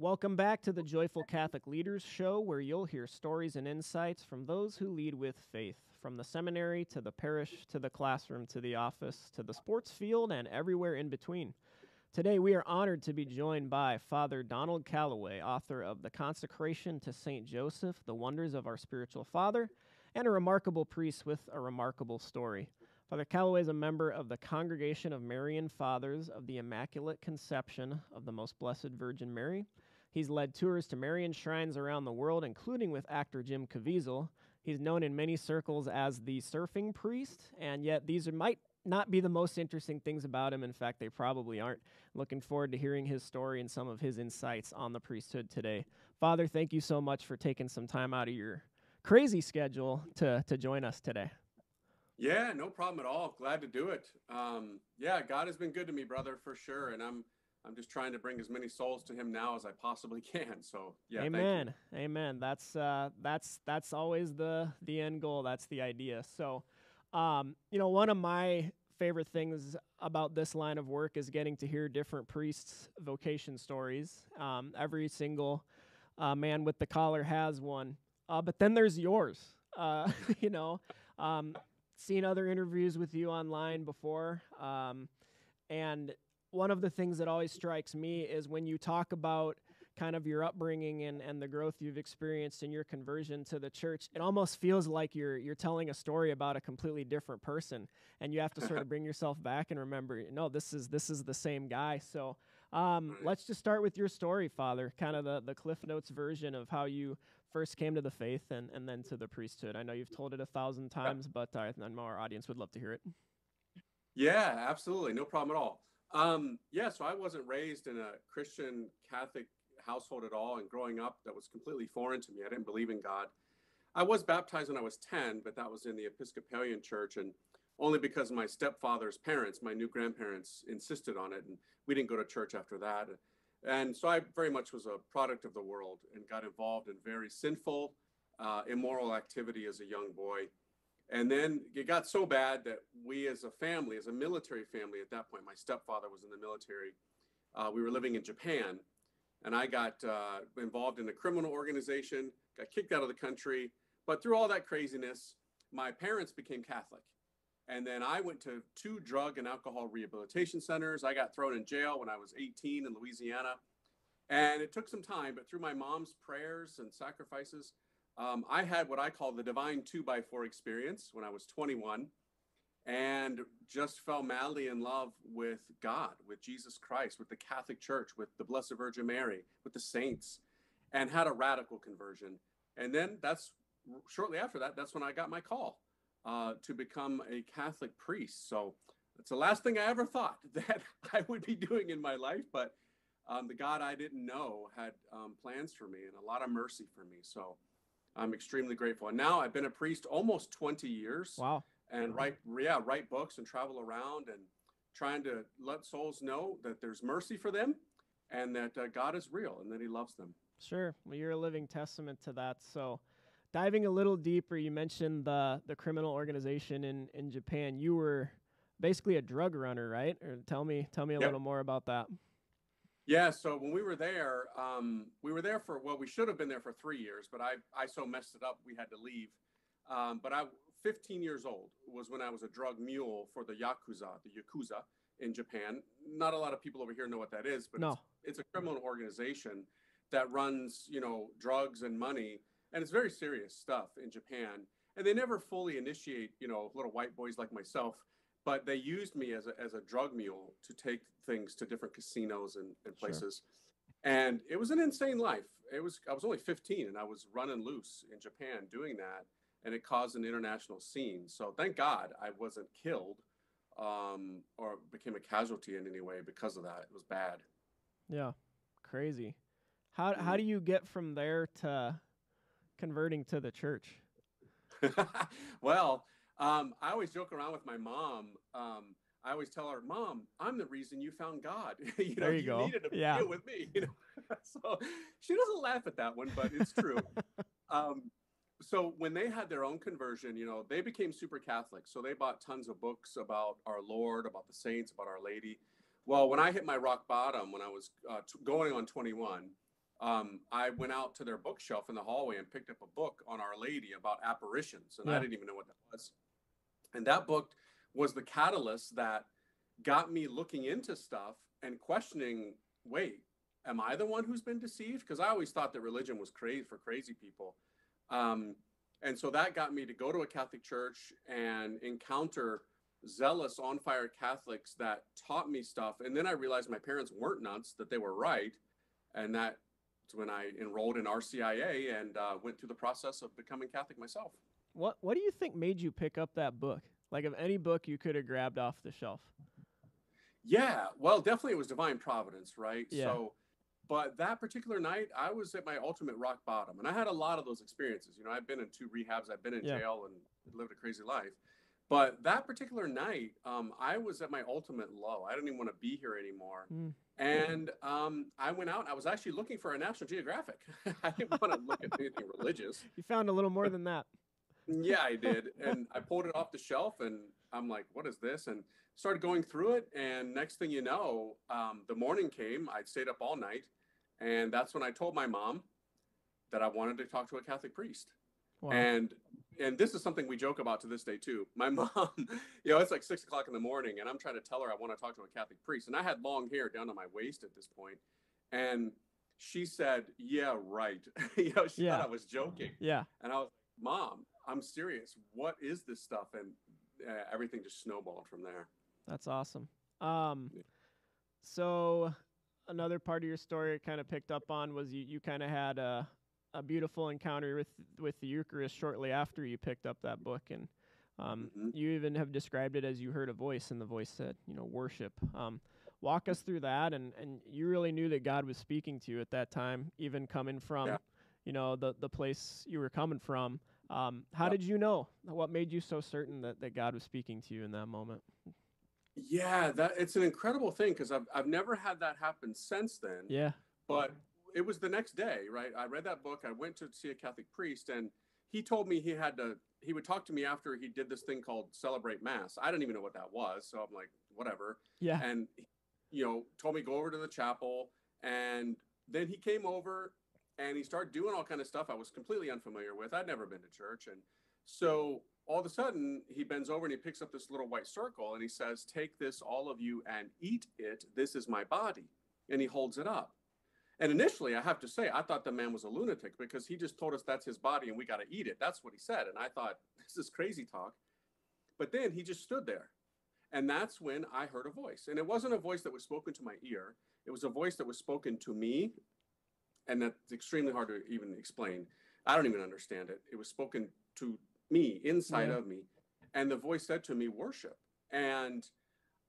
Welcome back to the Joyful Catholic Leaders Show, where you'll hear stories and insights from those who lead with faith, from the seminary to the parish to the classroom to the office to the sports field and everywhere in between. Today, we are honored to be joined by Father Donald Calloway, author of The Consecration to St. Joseph, The Wonders of Our Spiritual Father, and a remarkable priest with a remarkable story. Father Calloway is a member of the Congregation of Marian Fathers of the Immaculate Conception of the Most Blessed Virgin Mary. He's led tours to Marian shrines around the world, including with actor Jim Caviezel. He's known in many circles as the surfing priest, and yet these are, might not be the most interesting things about him. In fact, they probably aren't. Looking forward to hearing his story and some of his insights on the priesthood today. Father, thank you so much for taking some time out of your crazy schedule to, to join us today. Yeah, no problem at all. Glad to do it. Um, yeah, God has been good to me, brother, for sure. And I'm I'm just trying to bring as many souls to him now as I possibly can. So yeah, amen, amen. That's uh, that's that's always the the end goal. That's the idea. So, um, you know, one of my favorite things about this line of work is getting to hear different priests' vocation stories. Um, every single uh, man with the collar has one, uh, but then there's yours. Uh, you know, um, seen other interviews with you online before, um, and one of the things that always strikes me is when you talk about kind of your upbringing and, and the growth you've experienced in your conversion to the church, it almost feels like you're you're telling a story about a completely different person, and you have to sort of bring yourself back and remember, no, this is this is the same guy. So um, let's just start with your story, Father, kind of the the Cliff Notes version of how you first came to the faith and and then to the priesthood. I know you've told it a thousand times, but I know our audience would love to hear it. Yeah, absolutely, no problem at all. Um, yeah, so I wasn't raised in a Christian Catholic household at all, and growing up, that was completely foreign to me. I didn't believe in God. I was baptized when I was 10, but that was in the Episcopalian church, and only because my stepfather's parents, my new grandparents, insisted on it, and we didn't go to church after that. And so I very much was a product of the world and got involved in very sinful, uh, immoral activity as a young boy. And then it got so bad that we, as a family, as a military family at that point, my stepfather was in the military. Uh, we were living in Japan, and I got uh, involved in a criminal organization, got kicked out of the country. But through all that craziness, my parents became Catholic. And then I went to two drug and alcohol rehabilitation centers. I got thrown in jail when I was 18 in Louisiana. And it took some time, but through my mom's prayers and sacrifices, um, I had what I call the divine two by four experience when I was 21 and just fell madly in love with God, with Jesus Christ, with the Catholic Church, with the Blessed Virgin Mary, with the saints, and had a radical conversion. And then that's shortly after that, that's when I got my call uh, to become a Catholic priest. So it's the last thing I ever thought that I would be doing in my life, but um, the God I didn't know had um, plans for me and a lot of mercy for me. So I'm extremely grateful. And now I've been a priest almost 20 years. Wow. And write, yeah, write books and travel around and trying to let souls know that there's mercy for them and that uh, God is real and that He loves them. Sure. Well, you're a living testament to that. So, diving a little deeper, you mentioned the the criminal organization in in Japan. You were basically a drug runner, right? Or tell me tell me a yep. little more about that. Yeah, so when we were there, um, we were there for well, we should have been there for three years, but I I so messed it up we had to leave. Um, but I 15 years old was when I was a drug mule for the yakuza, the yakuza in Japan. Not a lot of people over here know what that is, but no. it's, it's a criminal organization that runs you know drugs and money, and it's very serious stuff in Japan. And they never fully initiate you know little white boys like myself but they used me as a, as a drug mule to take things to different casinos and, and places. Sure. And it was an insane life. It was, I was only 15 and I was running loose in Japan doing that. And it caused an international scene. So thank God I wasn't killed um, or became a casualty in any way because of that. It was bad. Yeah. Crazy. How, how do you get from there to converting to the church? well, um, I always joke around with my mom. Um, I always tell her, "Mom, I'm the reason you found God. you know, there you, you go. needed to yeah. deal with me." You know, so she doesn't laugh at that one, but it's true. um, so when they had their own conversion, you know, they became super Catholic. So they bought tons of books about our Lord, about the saints, about Our Lady. Well, when I hit my rock bottom, when I was uh, t- going on 21, um, I went out to their bookshelf in the hallway and picked up a book on Our Lady about apparitions, and I didn't even know what that was. And that book was the catalyst that got me looking into stuff and questioning. Wait, am I the one who's been deceived? Because I always thought that religion was crazy for crazy people. Um, and so that got me to go to a Catholic church and encounter zealous, on fire Catholics that taught me stuff. And then I realized my parents weren't nuts, that they were right. And that's when I enrolled in RCIA and uh, went through the process of becoming Catholic myself. What What do you think made you pick up that book? Like, of any book you could have grabbed off the shelf. Yeah, well, definitely it was divine providence, right? Yeah. So, but that particular night, I was at my ultimate rock bottom, and I had a lot of those experiences. You know, I've been in two rehabs, I've been in Yeah. jail, and lived a crazy life. But that particular night, um, I was at my ultimate low. I didn't even want to be here anymore. Mm. And um, I went out. I was actually looking for a National Geographic. I didn't want to look at anything religious. You found a little more than that. Yeah, I did. And I pulled it off the shelf and I'm like, what is this? And started going through it. And next thing you know, um, the morning came. I'd stayed up all night. And that's when I told my mom that I wanted to talk to a Catholic priest. Wow. And and this is something we joke about to this day too. My mom, you know, it's like six o'clock in the morning, and I'm trying to tell her I want to talk to a Catholic priest. And I had long hair down to my waist at this point, and she said, "Yeah, right." you know, she Yeah. thought I was joking, yeah. and I was, "Mom, I'm serious. What is this stuff?" And uh, everything just snowballed from there. That's awesome. Um, Yeah. so another part of your story I kind of picked up on was you, you kind of had a, a beautiful encounter with with the Eucharist shortly after you picked up that book, and um, Mhm. you even have described it as you heard a voice, and the voice said, you know, worship. Um, walk us through that, and and you really knew that God was speaking to you at that time, even coming from, Yeah. you know, the the place you were coming from. Um, how Yep. did you know? What made you so certain that, that God was speaking to you in that moment? Yeah, that it's an incredible thing because I've I've never had that happen since then. Yeah. but it was the next day right i read that book i went to see a catholic priest and he told me he had to he would talk to me after he did this thing called celebrate mass i didn't even know what that was so i'm like whatever Yeah. and you know told me go over to the chapel and then he came over and he started doing all kind of stuff i was completely unfamiliar with i'd never been to church and so all of a sudden he bends over and he picks up this little white circle and he says take this all of you and eat it this is my body and he holds it up and initially, I have to say, I thought the man was a lunatic because he just told us that's his body and we got to eat it. That's what he said. And I thought, this is crazy talk. But then he just stood there. And that's when I heard a voice. And it wasn't a voice that was spoken to my ear, it was a voice that was spoken to me. And that's extremely hard to even explain. I don't even understand it. It was spoken to me, inside Yeah. of me. And the voice said to me, worship. And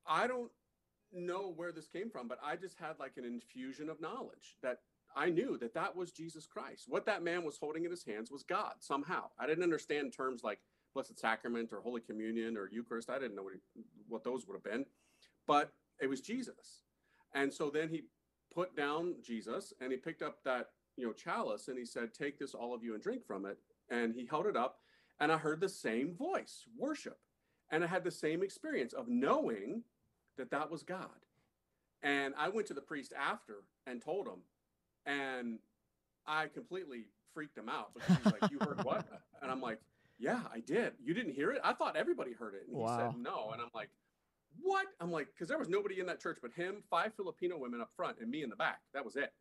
I don't know where this came from, but I just had like an infusion of knowledge that I knew that that was Jesus Christ. What that man was holding in his hands was God somehow. I didn't understand terms like Blessed Sacrament or Holy Communion or Eucharist. I didn't know what, he, what those would have been, but it was Jesus. And so then he put down Jesus and he picked up that you know chalice and he said, "Take this, all of you, and drink from it." And he held it up, and I heard the same voice, worship, and I had the same experience of knowing that that was God. And I went to the priest after and told him, and I completely freaked him out because he's like, "You heard what?" And I'm like, "Yeah, I did. You didn't hear it? I thought everybody heard it." And he Wow. said, "No." And I'm like, "What?" I'm like, because there was nobody in that church but him, five Filipino women up front, and me in the back. That was it.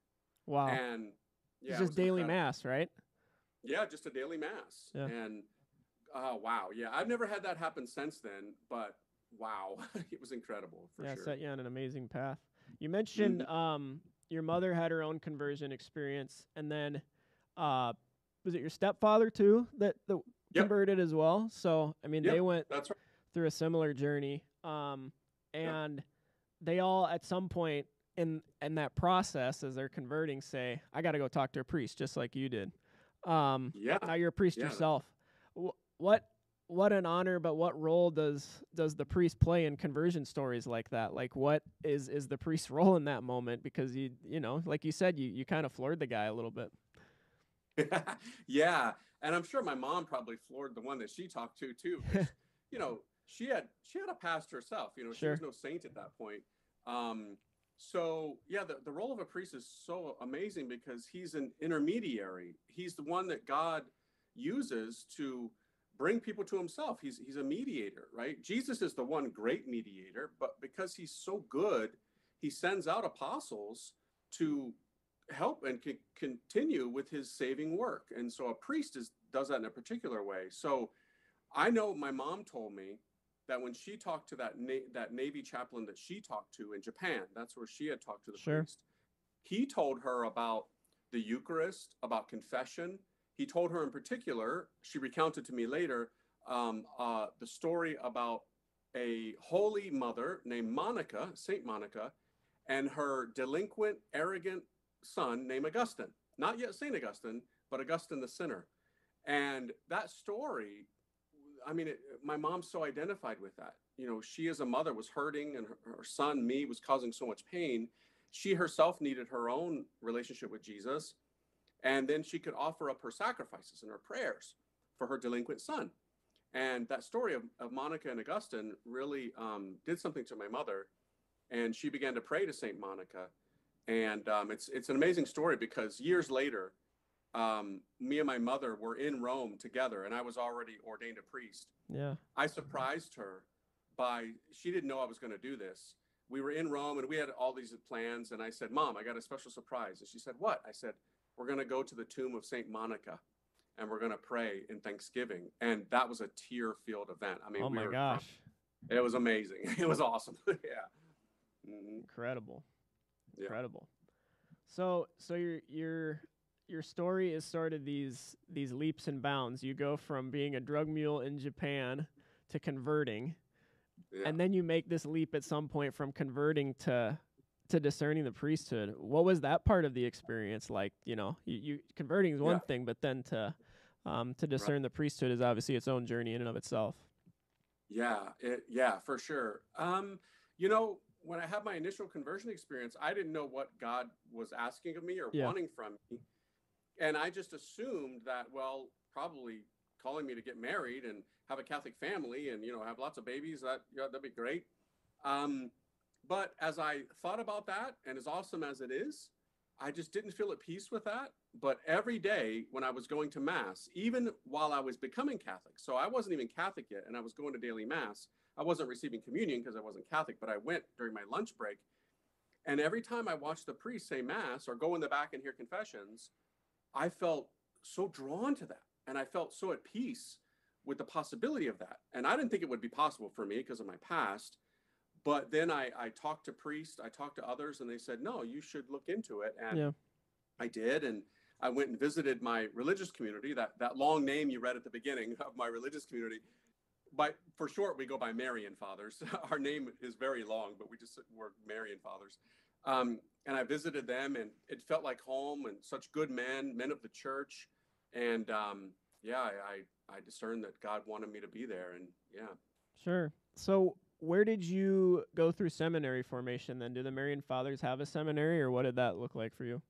Wow. And yeah, it's just daily incredible. mass, right? Yeah, just a daily mass. Yeah. And oh wow, yeah, I've never had that happen since then, but wow, it was incredible for yeah, sure. set you on an amazing path. You mentioned Mm-hmm. um, your mother had her own conversion experience, and then uh, was it your stepfather too that, that Yep. converted as well? So I mean, Yep. they went That's right. through a similar journey, um, and they all at some point in in that process, as they're converting, say, "I got to go talk to a priest," just like you did. Um, Yeah. now you're a priest Yeah, yourself. Wh- what what an honor, but what role does does the priest play in conversion stories like that? Like, what is is the priest's role in that moment? Because you you know, like you said, you you kind of floored the guy a little bit. yeah, and I'm sure my mom probably floored the one that she talked to too. you know, she had she had a past herself. You know, she was no saint at that point. Um, so yeah, the, the role of a priest is so amazing because he's an intermediary. He's the one that God uses to bring people to himself. He's he's a mediator, right? Jesus is the one great mediator, but because he's so good, he sends out apostles to help and c- continue with his saving work. And so a priest is does that in a particular way. So I know my mom told me that when she talked to that na- that Navy chaplain that she talked to in Japan, that's where she had talked to the Sure. priest. He told her about the Eucharist, about confession. He told her in particular, she recounted to me later, um, uh, the story about a holy mother named Monica, Saint Monica, and her delinquent, arrogant son named Augustine. Not yet Saint Augustine, but Augustine the sinner. And that story I mean, it, my mom's so identified with that. You know, she as a mother was hurting, and her, her, son, me, was causing so much pain. She herself needed her own relationship with Jesus. And then she could offer up her sacrifices and her prayers for her delinquent son. And that story of, of Monica and Augustine really um, did something to my mother. And she began to pray to St. Monica. And um, it's, it's an amazing story because years later, um, me and my mother were in Rome together, and I was already ordained a priest. Yeah. I surprised her by she didn't know I was going to do this. We were in Rome and we had all these plans, and I said, "Mom, I got a special surprise." And she said, "What?" I said, "We're going to go to the tomb of Saint Monica, and we're going to pray in Thanksgiving." And that was a tear-filled event. I mean, oh we my were, gosh, it was amazing. It was awesome. yeah. Mhm. incredible, Yeah. incredible. So, so your your your story is sort of these these leaps and bounds. You go from being a drug mule in Japan to converting, Yeah. and then you make this leap at some point from converting to to discerning the priesthood. What was that part of the experience like? You know, you, you converting is one Yeah. thing, but then to um, to discern the priesthood is obviously its own journey in and of itself. Yeah, it, yeah, for sure. Um, you know, when I had my initial conversion experience, I didn't know what God was asking of me or Yeah. wanting from me. And I just assumed that, well, probably calling me to get married and have a Catholic family and, you know, have lots of babies, that, yeah, that'd be great. Um, but as I thought about that, and as awesome as it is, I just didn't feel at peace with that. But every day when I was going to Mass, even while I was becoming Catholic, so I wasn't even Catholic yet, and I was going to daily Mass, I wasn't receiving communion because I wasn't Catholic, but I went during my lunch break. And every time I watched the priest say Mass or go in the back and hear confessions, I felt so drawn to that. And I felt so at peace with the possibility of that. And I didn't think it would be possible for me because of my past. But then I, I talked to priests, I talked to others, and they said, no, you should look into it. And Yeah. I did. And I went and visited my religious community, that, that long name you read at the beginning of my religious community. But for short, we go by Marian Fathers. Our name is very long, but we just were Marian Fathers. Um, and I visited them, and it felt like home and such good men, men of the church. And um, yeah, I, I, discerned that God wanted me to be there. And yeah. Sure. So, where did you go through seminary formation then? Do the Marian Fathers have a seminary, or what did that look like for you?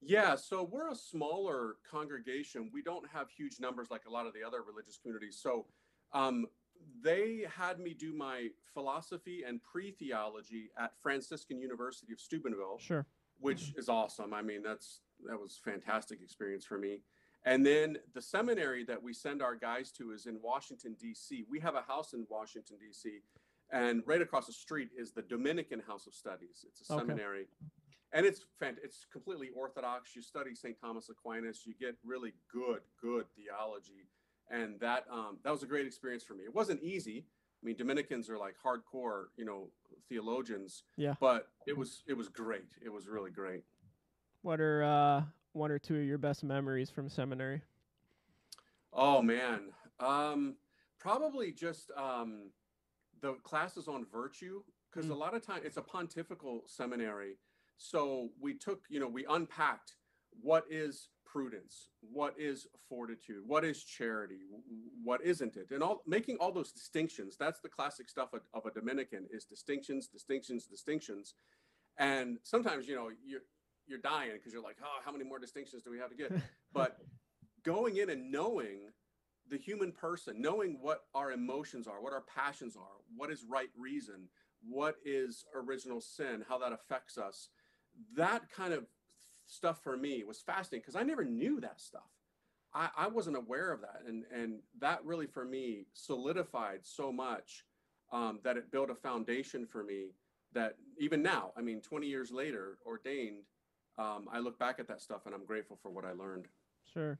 Yeah, so we're a smaller congregation. We don't have huge numbers like a lot of the other religious communities. So um, they had me do my philosophy and pre theology at Franciscan University of Steubenville, Sure. which is awesome. I mean, that's that was fantastic experience for me. And then the seminary that we send our guys to is in Washington D.C. We have a house in Washington D.C. and right across the street is the Dominican House of Studies. It's a Okay. seminary and it's fant- it's completely orthodox. You study St. Thomas Aquinas, you get really good good theology, and that um, that was a great experience for me. It wasn't easy. I mean, Dominicans are like hardcore, you know, theologians. Yeah. But it was it was great. It was really great. What are uh, one or two of your best memories from seminary? Oh man, um, probably just um, the classes on virtue because a Mm. lot of time it's a pontifical seminary. So we took, you know, we unpacked what is prudence, what is fortitude, what is charity, what isn't it, and all making all those distinctions. That's the classic stuff of, of a Dominican is distinctions, distinctions, distinctions. And sometimes, you know, you're you're dying because you're like, oh, how many more distinctions do we have to get? but going in and knowing the human person, knowing what our emotions are, what our passions are, what is right reason, what is original sin, how that affects us. That kind of stuff for me was fascinating because I never knew that stuff. I, I wasn't aware of that. And, and that really, for me, solidified so much um, that it built a foundation for me that even now, I mean, 20 years later, ordained, um, I look back at that stuff and I'm grateful for what I learned. Sure.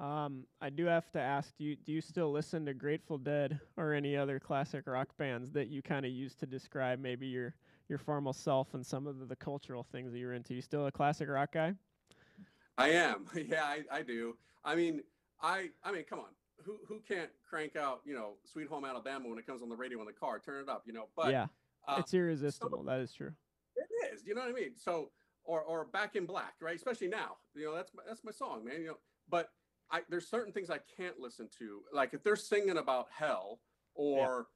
Um, I do have to ask, do you, do you still listen to Grateful Dead or any other classic rock bands that you kind of use to describe maybe your your formal self and some of the, cultural things that you're into? You still a classic rock guy? I am. Yeah, I, I do. I mean, I I mean, come on. Who who can't crank out, you know, Sweet Home Alabama when it comes on the radio in the car? Turn it up, you know. But yeah, uh, it's irresistible. So, that is true. It is. You know what I mean? So or or Back in Black, right? Especially now. You know, that's my, that's my song, man. You know, but I, there's certain things I can't listen to. Like if they're singing about hell or.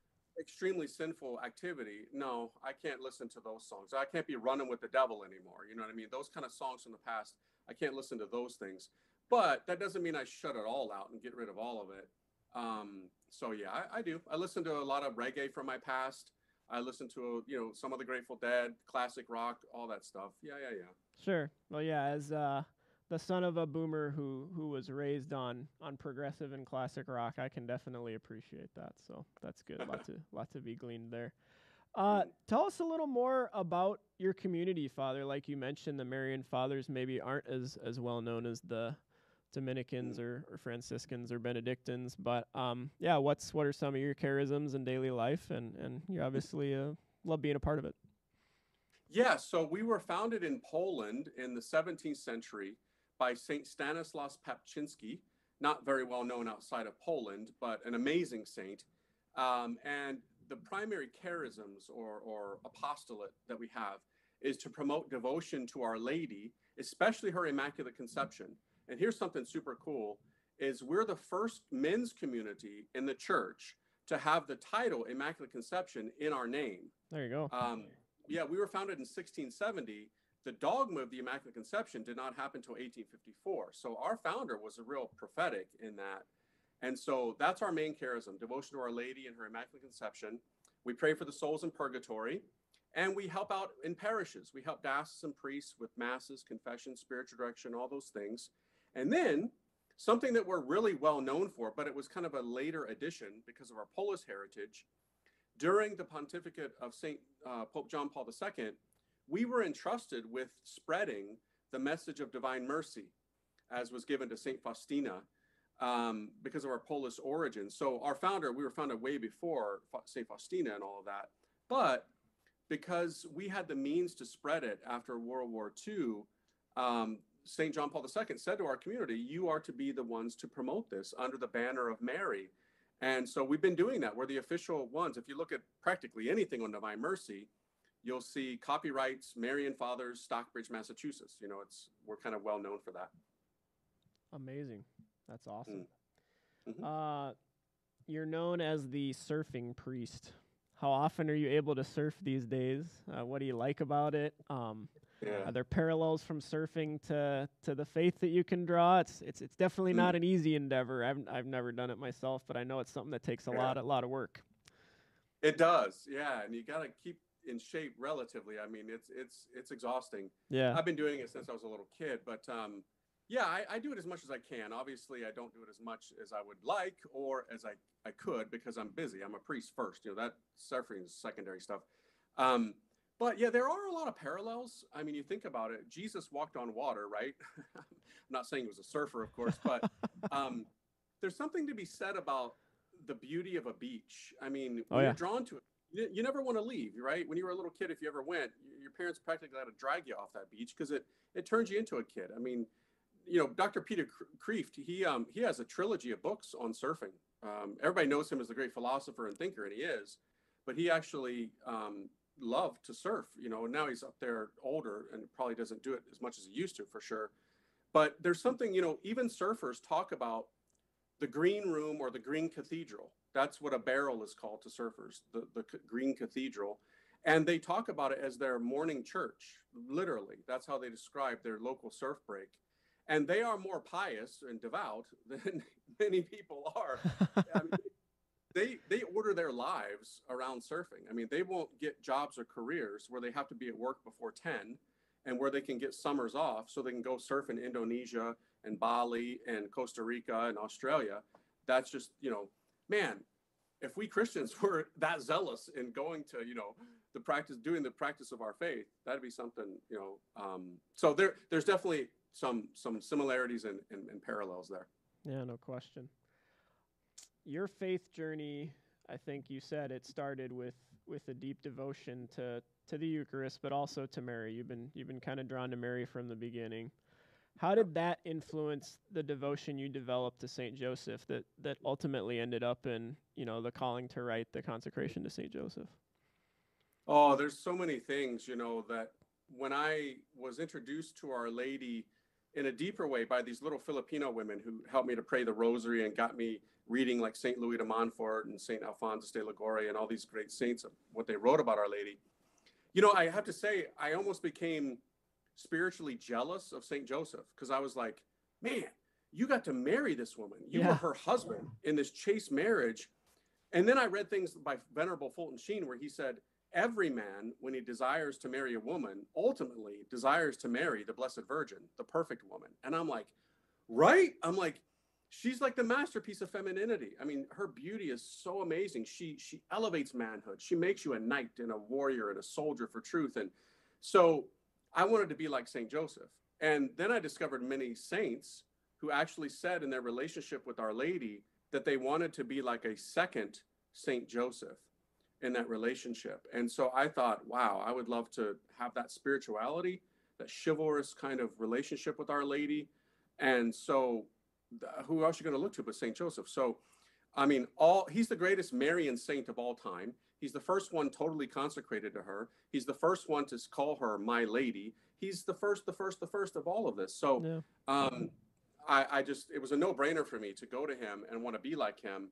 Extremely sinful activity, no, I can't listen to those songs. I can't be running with the devil anymore. You know what I mean? Those kind of songs from the past, I can't listen to those things. But that doesn't mean I shut it all out and get rid of all of it. Um, so yeah, I, I do. I listen to a lot of reggae from my past. I listen to you know some of the Grateful Dead, classic rock, all that stuff. Yeah, yeah, yeah. Sure. Well, yeah, as uh, the son of a boomer who who was raised on on progressive and classic rock, I can definitely appreciate that. So that's good. lot to lot to be gleaned there. Uh, tell us a little more about your community, Father. Like you mentioned, the Marian Fathers maybe aren't as as well known as the Dominicans or, or Franciscans or Benedictines, but um, yeah, what's what are some of your charisms in daily life, and and you obviously uh, love being a part of it. Yeah, so we were founded in Poland in the 17th century by Saint Stanislaus Papczynski, not very well known outside of Poland, but an amazing saint. Um, and the primary charisms or, or apostolate that we have is to promote devotion to Our Lady, especially her Immaculate Conception. And here's something super cool is we're the first men's community in the church to have the title Immaculate Conception in our name. There you go. Um, yeah, we were founded in 1670 the dogma of the Immaculate Conception did not happen until 1854. So our founder was a real prophetic in that. And so that's our main charism devotion to Our Lady and her Immaculate Conception. We pray for the souls in purgatory and we help out in parishes. We help diocesan and priests with masses, confession, spiritual direction, all those things. And then something that we're really well known for, but it was kind of a later addition because of our Polish heritage. During the pontificate of St. Uh, Pope John Paul II, we were entrusted with spreading the message of divine mercy, as was given to St. Faustina, um, because of our Polish origin. So, our founder, we were founded way before St. Faustina and all of that. But because we had the means to spread it after World War II, um, St. John Paul II said to our community, You are to be the ones to promote this under the banner of Mary. And so we've been doing that. We're the official ones. If you look at practically anything on Divine Mercy, you'll see copyrights Marian Fathers, Stockbridge, Massachusetts. You know, it's we're kind of well known for that. Amazing. That's awesome. Mm. Mm-hmm. Uh, you're known as the surfing priest. How often are you able to surf these days? Uh, what do you like about it? Um, yeah. Are there parallels from surfing to to the faith that you can draw? It's it's it's definitely mm. not an easy endeavor. I've I've never done it myself, but I know it's something that takes a yeah. lot a lot of work. It does, yeah, and you got to keep in shape relatively. I mean, it's it's it's exhausting. Yeah, I've been doing it since I was a little kid, but um, yeah, I, I do it as much as I can. Obviously, I don't do it as much as I would like or as I I could because I'm busy. I'm a priest first. You know that surfing is secondary stuff. Um, but yeah, there are a lot of parallels. I mean, you think about it. Jesus walked on water, right? I'm not saying he was a surfer, of course, but um, there's something to be said about the beauty of a beach. I mean, oh, yeah. you're drawn to it you, never want to leave, right? When you were a little kid, if you ever went, your parents practically had to drag you off that beach because it it turns you into a kid. I mean, you know, Dr. Peter Kreeft, he um he has a trilogy of books on surfing. Um, everybody knows him as the great philosopher and thinker, and he is, but he actually um, loved to surf. You know, now he's up there older and probably doesn't do it as much as he used to, for sure. But there's something, you know, even surfers talk about the green room or the green cathedral. That's what a barrel is called to surfers, the, the green cathedral. And they talk about it as their morning church, literally. That's how they describe their local surf break. And they are more pious and devout than many people are. I mean, they they order their lives around surfing. I mean, they won't get jobs or careers where they have to be at work before 10 and where they can get summers off so they can go surf in Indonesia and Bali and Costa Rica and Australia. That's just, you know, man, if we Christians were that zealous in going to, you know, the practice, doing the practice of our faith, that'd be something, you know. Um, so there, there's definitely some some similarities and, and, and parallels there. Yeah, no question. Your faith journey, I think you said it started with with a deep devotion to to the Eucharist, but also to Mary. You've been you've been kind of drawn to Mary from the beginning. How did that influence the devotion you developed to Saint Joseph that that ultimately ended up in you know the calling to write the consecration to Saint Joseph? Oh, there's so many things, you know, that when I was introduced to Our Lady in a deeper way by these little Filipino women who helped me to pray the rosary and got me reading like St. Louis de Montfort and St. Alphonsus de Liguori and all these great saints, what they wrote about Our Lady. You know, I have to say, I almost became spiritually jealous of St. Joseph because I was like, man, you got to marry this woman. You yeah. were her husband in this chaste marriage. And then I read things by Venerable Fulton Sheen where he said, every man, when he desires to marry a woman, ultimately desires to marry the Blessed Virgin, the perfect woman. And I'm like, right? I'm like, she's like the masterpiece of femininity. I mean, her beauty is so amazing. She she elevates manhood. She makes you a knight and a warrior and a soldier for truth. And so I wanted to be like Saint Joseph. And then I discovered many saints who actually said in their relationship with Our Lady that they wanted to be like a second Saint Joseph in that relationship. And so I thought, wow, I would love to have that spirituality, that chivalrous kind of relationship with Our Lady. And so who else are you going to look to but St. Joseph? So, I mean, all he's the greatest Marian saint of all time. He's the first one totally consecrated to her. He's the first one to call her my lady. He's the first, the first, the first of all of this. So, yeah. um, I, I just, it was a no brainer for me to go to him and want to be like him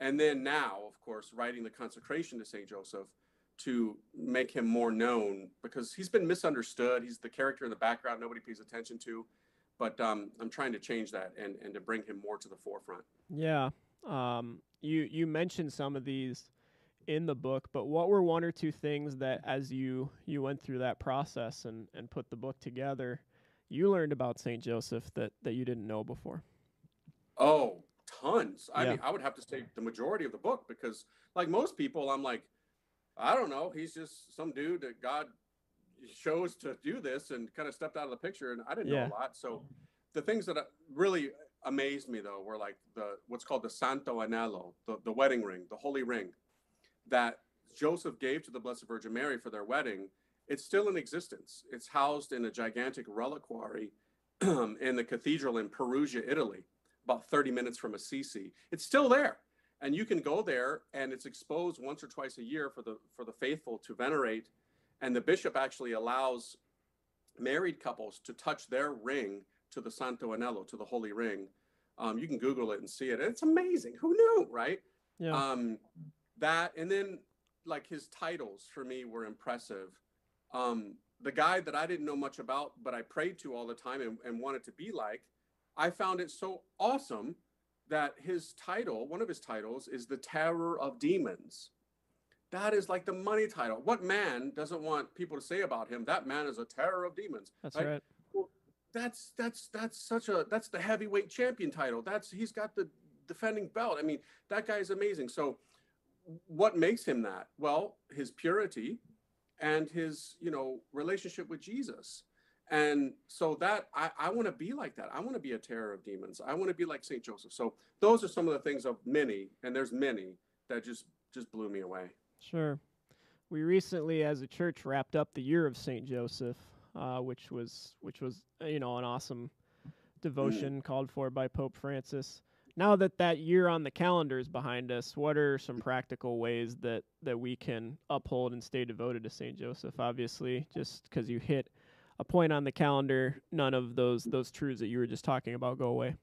and then now, of course, writing the consecration to St. Joseph to make him more known because he's been misunderstood. He's the character in the background nobody pays attention to. But um, I'm trying to change that and, and to bring him more to the forefront. Yeah. Um, you, you mentioned some of these in the book, but what were one or two things that as you, you went through that process and, and put the book together, you learned about St. Joseph that, that you didn't know before? Oh, tons. I yeah. mean, I would have to say the majority of the book because, like most people, I'm like, I don't know. He's just some dude that God chose to do this and kind of stepped out of the picture, and I didn't yeah. know a lot. So, the things that uh, really amazed me though were like the what's called the Santo Anello, the, the wedding ring, the holy ring that Joseph gave to the Blessed Virgin Mary for their wedding. It's still in existence. It's housed in a gigantic reliquary in the cathedral in Perugia, Italy about 30 minutes from Assisi. It's still there. And you can go there and it's exposed once or twice a year for the for the faithful to venerate. And the bishop actually allows married couples to touch their ring to the Santo Anello, to the Holy Ring. Um, you can Google it and see it. And it's amazing. Who knew, right? Yeah. Um, that and then like his titles for me were impressive. Um, the guy that I didn't know much about, but I prayed to all the time and, and wanted to be like, I found it so awesome that his title, one of his titles, is The Terror of Demons. That is like the money title. What man doesn't want people to say about him, that man is a terror of demons? That's right. right. Well, that's that's that's such a that's the heavyweight champion title. That's he's got the defending belt. I mean, that guy is amazing. So what makes him that? Well, his purity and his, you know, relationship with Jesus. And so that I, I want to be like that. I want to be a terror of demons. I want to be like Saint Joseph. So those are some of the things of many, and there's many that just just blew me away. Sure. We recently, as a church, wrapped up the year of Saint Joseph, uh, which was which was you know an awesome devotion mm. called for by Pope Francis. Now that that year on the calendar is behind us, what are some practical ways that that we can uphold and stay devoted to Saint Joseph? Obviously, just because you hit a point on the calendar, none of those those truths that you were just talking about go away.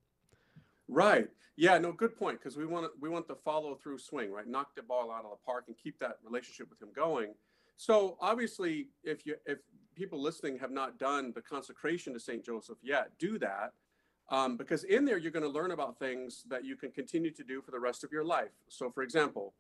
Right. Yeah. No. Good point. Because we want we want the follow through swing, right? Knock the ball out of the park and keep that relationship with him going. So obviously, if you if people listening have not done the consecration to Saint Joseph yet, do that. Um, because in there, you're going to learn about things that you can continue to do for the rest of your life. So, for example,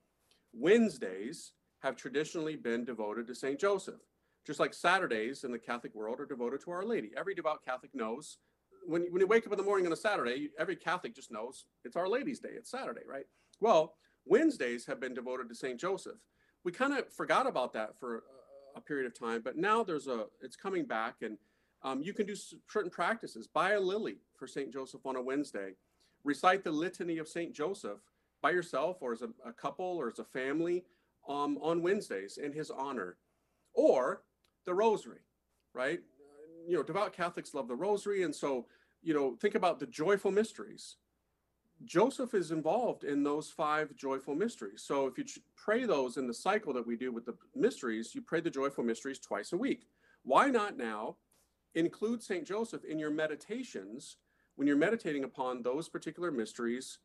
Wednesdays have traditionally been devoted to St. Joseph, just like Saturdays in the Catholic world are devoted to Our Lady. Every devout Catholic knows when when you wake up in the morning on a Saturday, every Catholic just knows it's Our Lady's Day. It's Saturday, right? Well, Wednesdays have been devoted to St. Joseph. We kind of forgot about that for a period of time, but now there's a it's coming back, and um, you can do certain practices. Buy a lily for St. Joseph on a Wednesday. Recite the litany of St. Joseph by yourself or as a, a couple or as a family um, on Wednesdays in his honor. Or the rosary, right? You know, devout Catholics love the rosary. And so, you know, think about the joyful mysteries. Joseph is involved in those five joyful mysteries. So if you pray those in the cycle that we do with the mysteries, you pray the joyful mysteries twice a week. Why not now include St. Joseph in your meditations when you're meditating upon those particular mysteries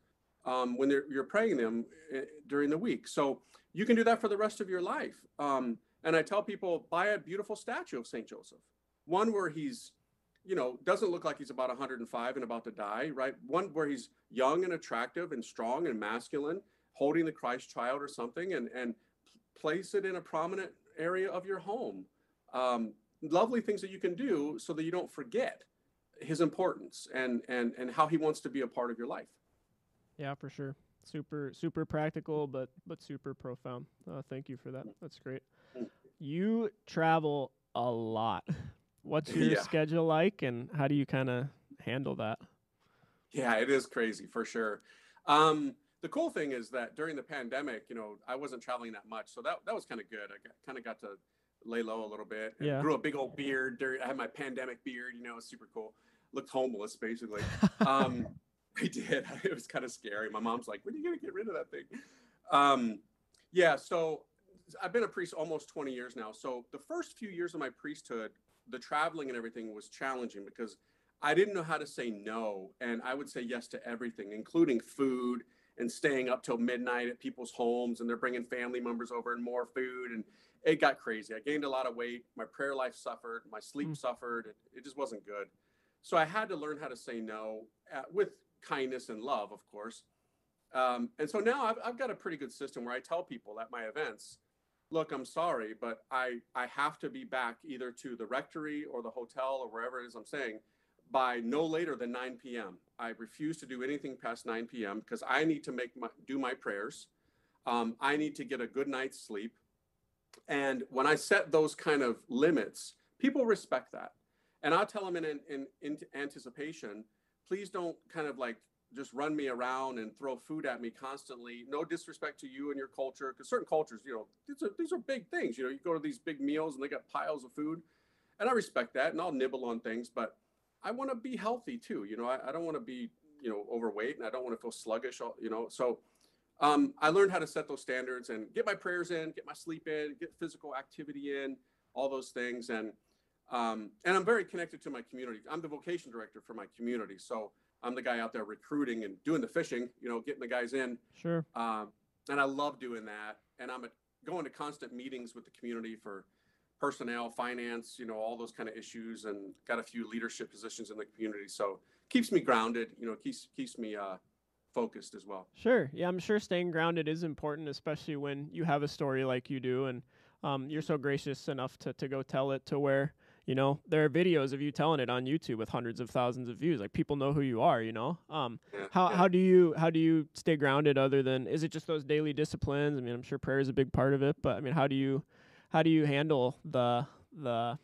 um, when you're praying them eh, during the week? So you can do that for the rest of your life. Um, and I tell people buy a beautiful statue of St. Joseph, one where he's you know, doesn't look like he's about 105 and about to die, right? One where he's young and attractive and strong and masculine, holding the Christ child or something, and and place it in a prominent area of your home. Um, lovely things that you can do so that you don't forget his importance and and and how he wants to be a part of your life. Yeah, for sure. Super super practical, but but super profound. Uh, thank you for that. That's great. Mm. You travel a lot. What's your yeah. schedule like, and how do you kind of handle that? Yeah, it is crazy for sure. Um, the cool thing is that during the pandemic, you know, I wasn't traveling that much, so that that was kind of good. I kind of got to lay low a little bit. yeah. Grew a big old beard. During, I had my pandemic beard. You know, it was super cool. Looked homeless basically. um, I did. It was kind of scary. My mom's like, "When are you gonna get rid of that thing?" Um, yeah. So I've been a priest almost 20 years now. So the first few years of my priesthood, the traveling and everything was challenging because I didn't know how to say no. And I would say yes to everything, including food and staying up till midnight at people's homes and they're bringing family members over and more food. And it got crazy. I gained a lot of weight. My prayer life suffered. My sleep mm. suffered. It, it, just wasn't good. So I had to learn how to say no uh, with kindness and love, of course. Um, and so now I've, I've got a pretty good system where I tell people at my events, look, I'm sorry, but I, I have to be back either to the rectory or the hotel or wherever it is I'm staying by no later than 9 p.m. I refuse to do anything past 9 p.m. because I need to make my, do my prayers. Um, I need to get a good night's sleep. And when I set those kind of limits, people respect that. And I'll tell them in, in, in anticipation, please don't kind of like just run me around and throw food at me constantly. No disrespect to you and your culture, because certain cultures, you know, these are these are big things. You know, you go to these big meals and they got piles of food, and I respect that, and I'll nibble on things, but I want to be healthy too. You know, I, I don't want to be you know overweight, and I don't want to feel sluggish. You know, so um, I learned how to set those standards and get my prayers in, get my sleep in, get physical activity in, all those things, and um, and I'm very connected to my community. I'm the vocation director for my community, so I'm the guy out there recruiting and doing the fishing, you know, getting the guys in. Sure. Um, and I love doing that. And I'm going to constant meetings with the community for personnel, finance, you know, all those kind of issues, and got a few leadership positions in the community. So keeps me grounded. You know, keeps keeps me uh, focused as well. Sure. Yeah, I'm sure staying grounded is important, especially when you have a story like you do, and um, you're so gracious enough to to go tell it to where you know there are videos of you telling it on youtube with hundreds of thousands of views like people know who you are you know? Um yeah, how yeah. how do you how do you stay grounded other than is it just those daily disciplines? I mean i'm sure prayer is a big part of it but i mean how do you how do you handle the the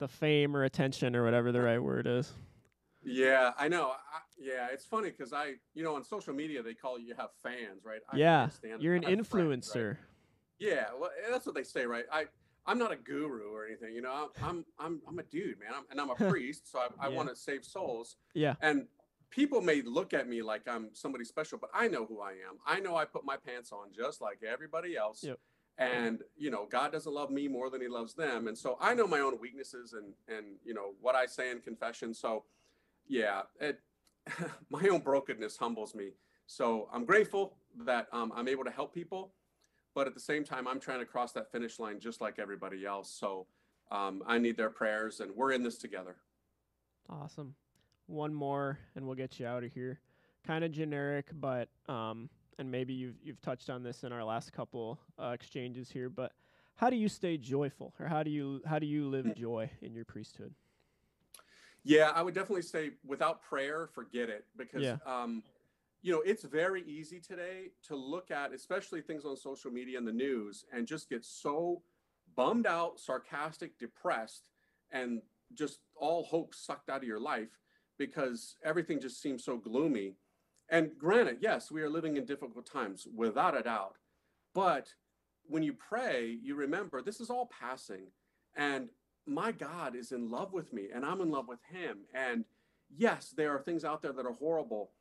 the fame or attention or whatever the right word is? Yeah i know. I, yeah it's funny because i you know on social media they call you, you have fans right? I yeah you're an influencer friends, right? yeah well that's what they say right? I I'm not a guru or anything, you know. I'm I'm I'm a dude, man, I'm, and I'm a priest, so I, I yeah. want to save souls. Yeah. And people may look at me like I'm somebody special, but I know who I am. I know I put my pants on just like everybody else. Yep. And you know, God doesn't love me more than He loves them, and so I know my own weaknesses and and you know what I say in confession. So, yeah, it my own brokenness humbles me. So I'm grateful that um, I'm able to help people but at the same time, I'm trying to cross that finish line just like everybody else. So um, I need their prayers, and we're in this together. Awesome. one more, and we'll get you out of here. Kind of generic, but um, and maybe you've you've touched on this in our last couple uh, exchanges here, but how do you stay joyful, or how do you how do you live joy in your priesthood? Yeah, I would definitely say without prayer, forget it because Yeah. um, you know it's very easy today to look at, especially things on social media and the news, and just get so bummed out, sarcastic, depressed, and just all hope sucked out of your life because everything just seems so gloomy. And granted, yes, we are living in difficult times, without a doubt. But when you pray, you remember this is all passing. And my God is in love with me, and I'm in love with him. And yes, there are things out there that are horrible.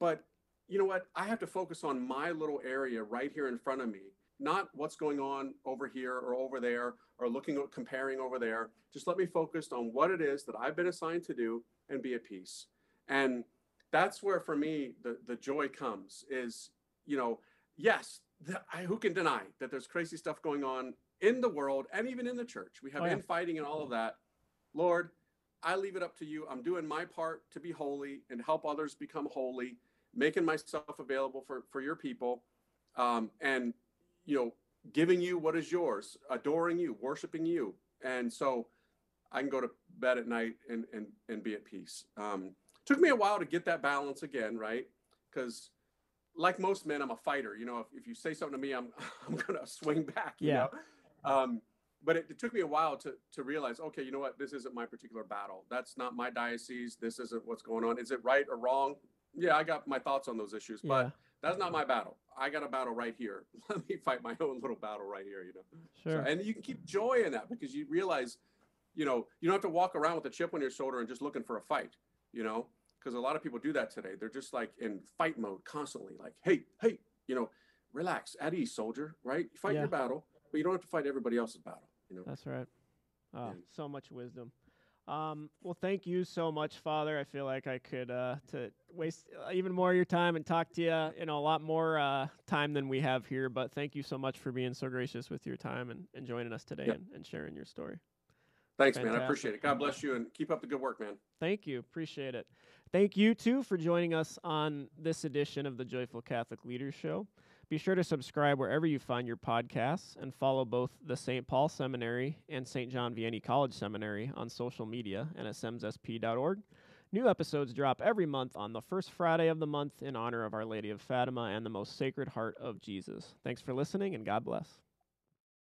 But you know what? I have to focus on my little area right here in front of me, not what's going on over here or over there or looking at comparing over there. Just let me focus on what it is that I've been assigned to do and be at peace. And that's where for me the the joy comes is, you know, yes, the, I, who can deny that there's crazy stuff going on in the world and even in the church. We have Oh, yeah. infighting and all of that. Lord, I leave it up to you. I'm doing my part to be holy and help others become holy, making myself available for for your people, um, and you know, giving you what is yours, adoring you, worshiping you, and so I can go to bed at night and and and be at peace. Um, took me a while to get that balance again, right? Because like most men, I'm a fighter. You know, if, if you say something to me, I'm I'm gonna swing back. You Yeah. know? Um, but it, it took me a while to to realize, okay, you know what? This isn't my particular battle. That's not my diocese. This isn't what's going on. Is it right or wrong? Yeah, I got my thoughts on those issues, but yeah, that's not my battle. I got a battle right here. Let me fight my own little battle right here. You know. sure. So, and you can keep joy in that because you realize, you know, you don't have to walk around with a chip on your shoulder and just looking for a fight, you know, because a lot of people do that today. They're just like in fight mode constantly, like, hey, hey, you know, relax, at ease, soldier, right? You fight Yeah. your battle, but you don't have to fight everybody else's battle, you know. That's right. Oh, Yeah. so much wisdom. Um, well, thank you so much, Father. I feel like I could uh, to waste uh, even more of your time and talk to you, you know, a lot more uh, time than we have here. But thank you so much for being so gracious with your time and, and joining us today Yeah. and, and sharing your story. Thanks, man. I appreciate it. God bless you and keep up the good work, man. Thank you. Appreciate it. Thank you, too, for joining us on this edition of the Joyful Catholic Leaders Show. Be sure to subscribe wherever you find your podcasts and follow both the St. Paul Seminary and St. John Vianney College Seminary on social media and at semsp.org. New episodes drop every month on the first Friday of the month in honor of Our Lady of Fatima and the most sacred heart of Jesus. Thanks for listening, and God bless.